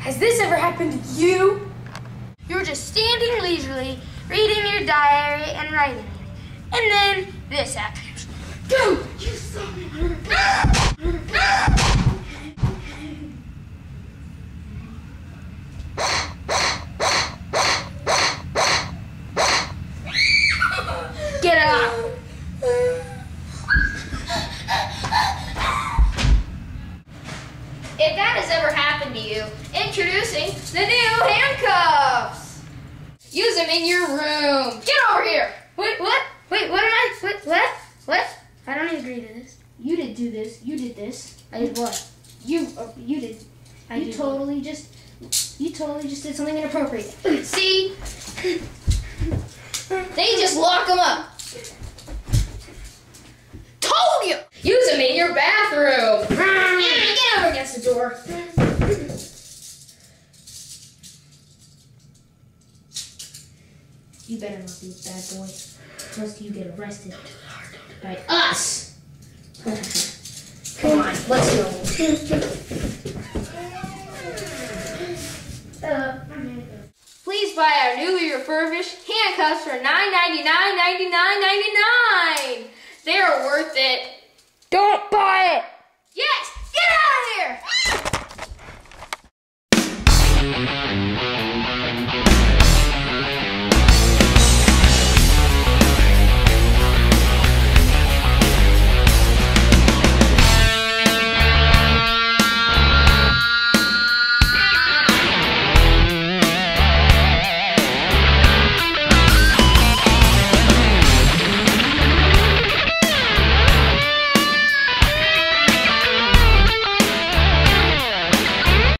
Has this ever happened to you? You're just standing leisurely, reading your diary and writing it. And then this happens. Dude, you son Get up! If that has ever happened to you, introducing the new handcuffs! Use them in your room. Get over here! Wait, what? Wait, what am I? What? What? What? I don't agree to this. You did do this. You did this. I did what? You uh, you did. I you did totally just you totally just did something inappropriate. See? They just lock them up. Told you! Use them in your bathroom. You better not be a bad boy. Lest you get arrested by us. Come on, let's go. Uh, please buy our newly refurbished handcuffs for $9.99.99.99. They are worth it. Don't buy it. Yes, get out of here.